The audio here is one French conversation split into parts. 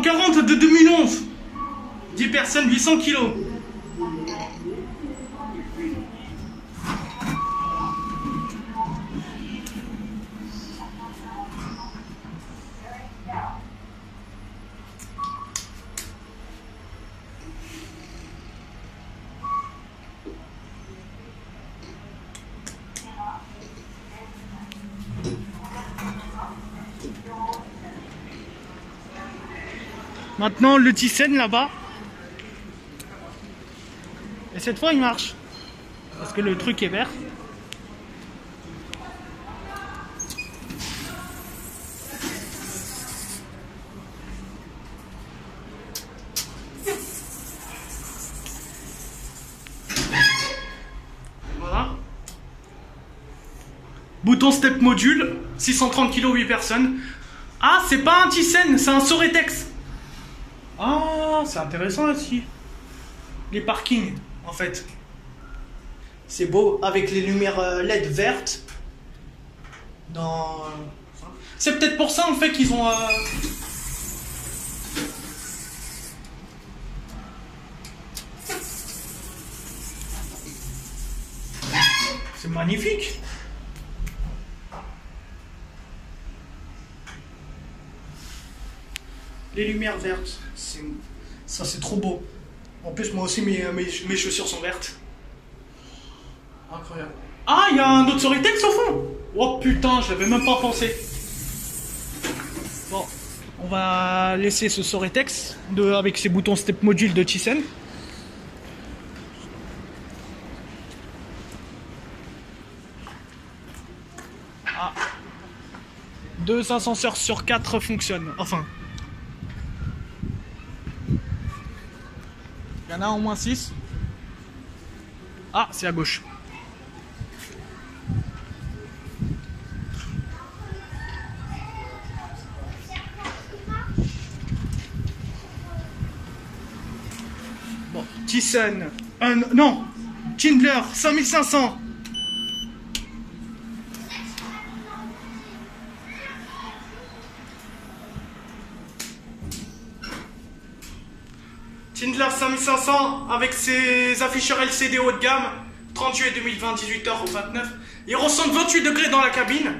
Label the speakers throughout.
Speaker 1: 140 de 2011. 10 personnes, 800 kilos. Maintenant, le Thyssen là-bas. Et cette fois, il marche. Parce que le truc est vert. Voilà. Bouton step module, 630 kg 8 personnes. Ah, c'est pas un Thyssen, c'est un Soretex. Ah, c'est intéressant aussi. Les parkings, en fait. C'est beau, avec les lumières euh, LED vertes. Dans... C'est peut-être pour ça, en fait, qu'ils ont... euh, C'est magnifique. Les lumières vertes, ça c'est trop beau. En plus, moi aussi, mes, mes, mes chaussures sont vertes. Incroyable. Ah, il y a un autre Soritex au fond Oh putain, je l'avais même pas pensé. Bon, on va laisser ce Soritex de, avec ses boutons step module de Thyssen. Ah. Deux ascenseurs sur quatre fonctionnent. Enfin, Il y en a au moins 6. Ah, c'est à gauche. Bon, Thyssen. Euh, non, Schindler, 5500. Tindler 5500 avec ses afficheurs LCD haut de gamme, 30 juillet 2020, 18h au 29. Il ressent 28 degrés dans la cabine.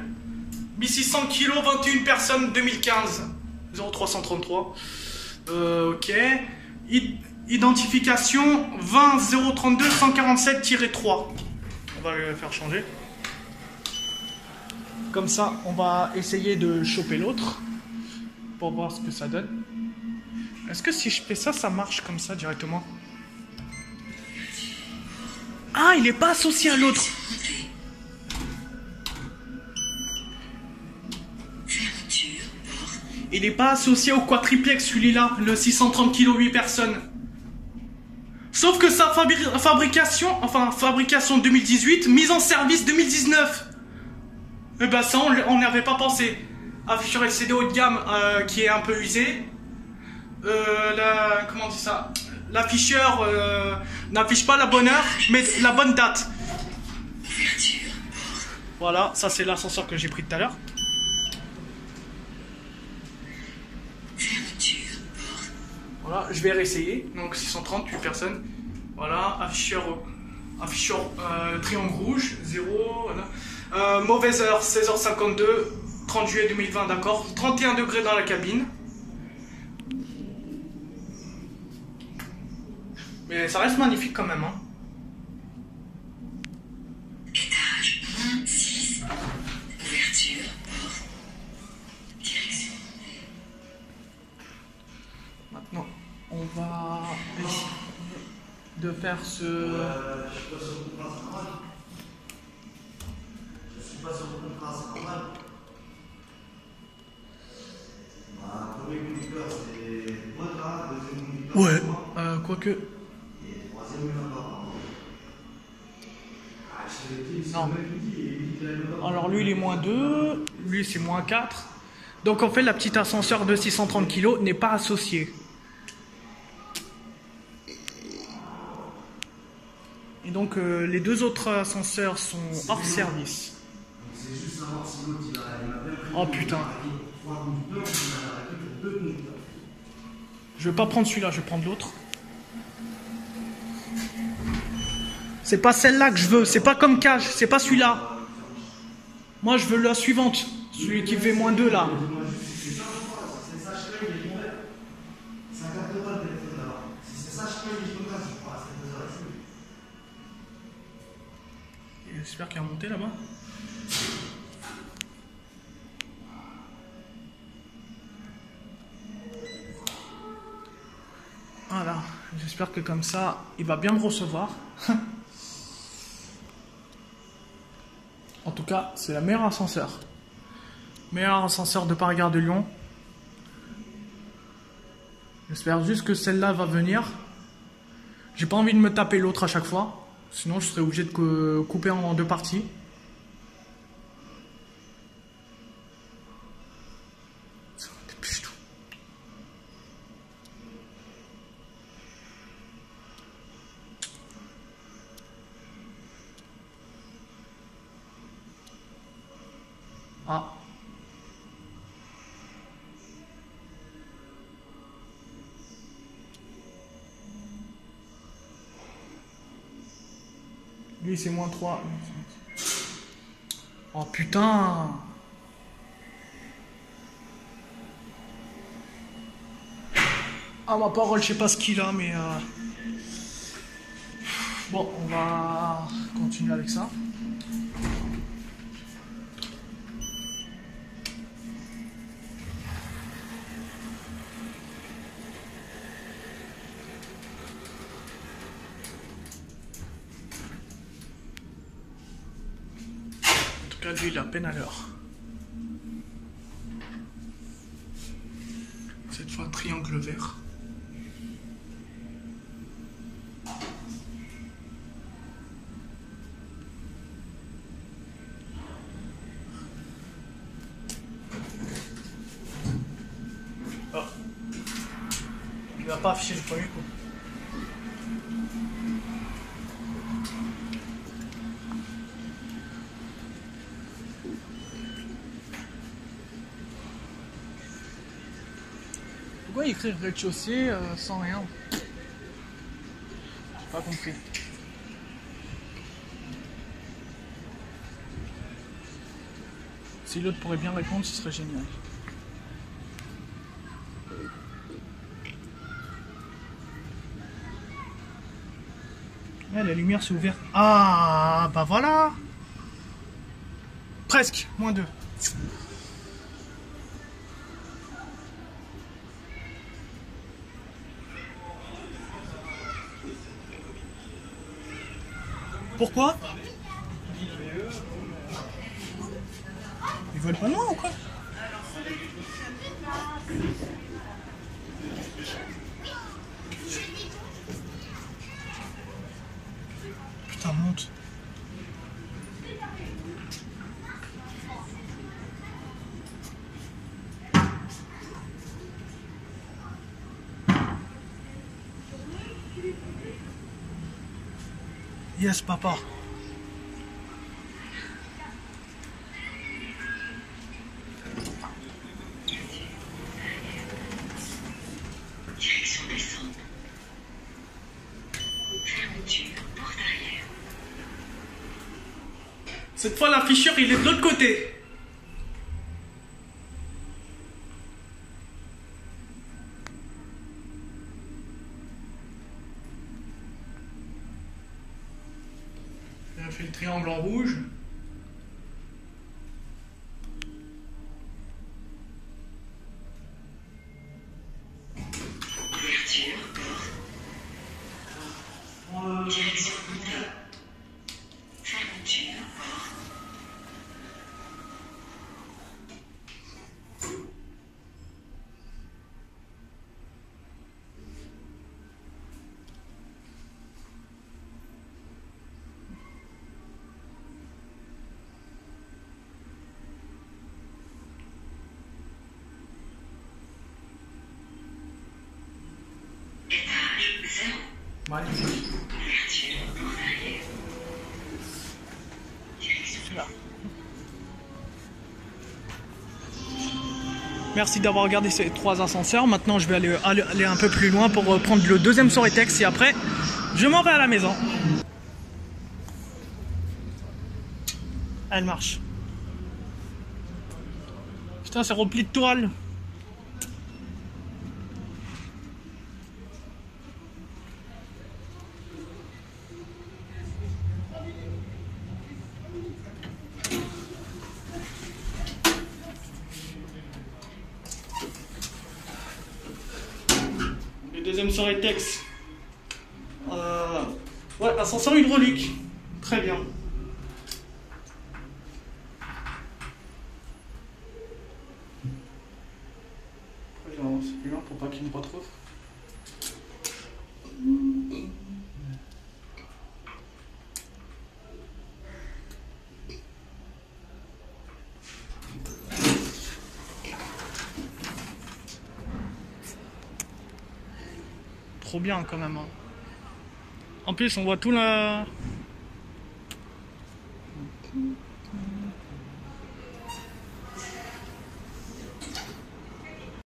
Speaker 1: 1600 kg, 21 personnes, 2015. 0333. Euh, ok. Identification 20 032 147-3. On va le faire changer. Comme ça, on va essayer de choper l'autre pour voir ce que ça donne. Est-ce que si je fais ça, ça marche comme ça directement Ah, il n'est pas associé à l'autre. Il n'est pas associé au quadriplex, celui-là, le 630 kg 8 personnes. Sauf que sa fabri- fabrication, enfin fabrication 2018, mise en service 2019. Eh ben ça, on l- on n'y avait pas pensé. Afficheur LCD haut de gamme euh, qui est un peu usé. Euh, comment on dit ça? L'afficheur euh, n'affiche pas la bonne heure, mais la bonne date. Voilà, ça c'est l'ascenseur que j'ai pris tout à l'heure. Voilà, je vais réessayer. Donc 638 personnes. Voilà, afficheur, afficheur euh, triangle rouge, 0. Voilà. Euh, mauvaise heure, 16h52, 30 juillet 2020, d'accord. 31 degrés dans la cabine. Mais ça reste magnifique quand même. Hein.
Speaker 2: étage, moins 6, ouverture, porte, direction,
Speaker 1: Maintenant, on va essayer de faire ce.
Speaker 3: Je suis pas sur le contrat, c'est normal. Bah, premier conducteur, c'est moins grave, deuxième conducteur,
Speaker 1: Ouais, euh, quoique.
Speaker 3: Et troisième, il va pas. Ah, je t'avais dit, c'est
Speaker 1: Non. Alors lui il est moins 2, lui c'est moins 4. Donc en fait la petite ascenseur de 630 kg n'est pas associée. Et donc euh, les deux autres ascenseurs sont hors service. Oh putain. Je vais pas prendre celui-là, je vais prendre l'autre. C'est pas celle-là que je veux, c'est pas comme Cage, c'est pas celui-là. Moi je veux la suivante, celui qui fait moins 2 là. J'espère qu'il a monté là-bas. Voilà, j'espère que comme ça, il va bien me recevoir. en tout c'est la meilleure ascenseur. Meilleur ascenseur de Paris-Gare de Lyon. J'espère juste que celle-là va venir. J'ai pas envie de me taper l'autre à chaque fois. Sinon, je serais obligé de cou- couper en deux parties. Ah. Lui, c'est moins 3. Oh putain Ah ma parole, je sais pas ce qu'il a, mais... euh, Bon, on va continuer avec ça. En tout cas, lui, il a peine à l'heure. Cette fois, triangle vert. Oh. Il va pas afficher le premier coup. Écrire rez-de-chaussée euh, sans rien J'ai pas compris. Si l'autre pourrait bien répondre, ce serait génial. Ah, la lumière s'est ouverte. Ah, bah voilà Presque, moins deux. Pourquoi Ils veulent pas moi ou quoi Putain, monte. Yes, papa.
Speaker 2: Direction descente. Fermeture, porte arrière.
Speaker 1: Cette fois, l'afficheur, il est de l'autre côté. A fait le triangle en rouge. Merci d'avoir regardé ces trois ascenseurs. Maintenant, je vais aller, un peu plus loin pour prendre le deuxième Soretex et après, je m'en vais à la maison. Elle marche. Putain, c'est rempli de toiles. Deuxième Soretex. Euh, ouais, ascenseur hydraulique. Très bien. Je vais avancer plus loin pour pas qu'il me retrouve. Trop bien quand même. hein. En plus, on voit tout la...